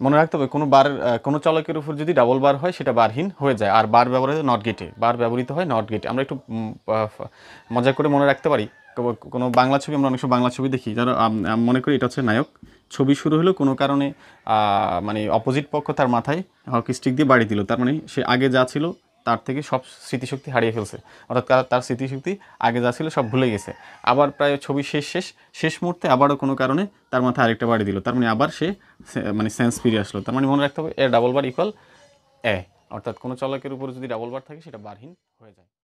মনে রাখতে হবে, কোনো বার কোনো চালকের উপর যদি ডাবল বার হয়, সেটা বারহীন হয়ে যায়। আর বার ব্যবহৃত নট গেটে বার ব্যবহৃত হয় নট গেটে আমরা একটু মজা করে মনে রাখতে পারি। কোনো বাংলা ছবি আমরা অনেক সময় বাংলা ছবি দেখি। যারা মনে করি এটা হচ্ছে নায়ক। ছবি শুরু হলো কোনো কারণে মানে অপোজিট পক্ষ তার মাথায় হকি স্টিক দিয়ে বাড়ি দিল। তার মানে সে আগে যা ছিল তার থেকে সব স্মৃতিশক্তি হারিয়ে ফেলছে। অর্থাৎ তার- স্মৃতিশক্তি আগে যা ছিল সব ভুলে গেছে। আবার প্রায় ছবি শেষ শেষ শেষ মুহূর্তে আবারও কোনো কারণে তার মাথায় আরেকটা বাড়ি দিল। তার মানে আবার সে, সে- মানে সেন্স ফিরে আসলো। তার মানে মনে রাখতে হবে, এ ডাবল বার ইকুয়াল এ। অর্থাৎ কোনো চলকের উপরে যদি ডাবল বার থাকে, সেটা বারহীন হয়ে যায়।